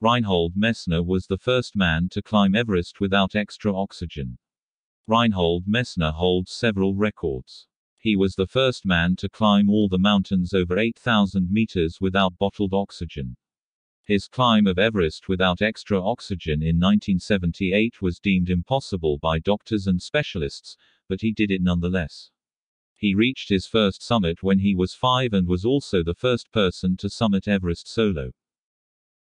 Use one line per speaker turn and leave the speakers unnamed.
Reinhold Messner was the first man to climb Everest without extra oxygen. Reinhold Messner holds several records. He was the first man to climb all the mountains over 8,000 meters without bottled oxygen. His climb of Everest without extra oxygen in 1978 was deemed impossible by doctors and specialists, but he did it nonetheless. He reached his first summit when he was five and was also the first person to summit Everest solo.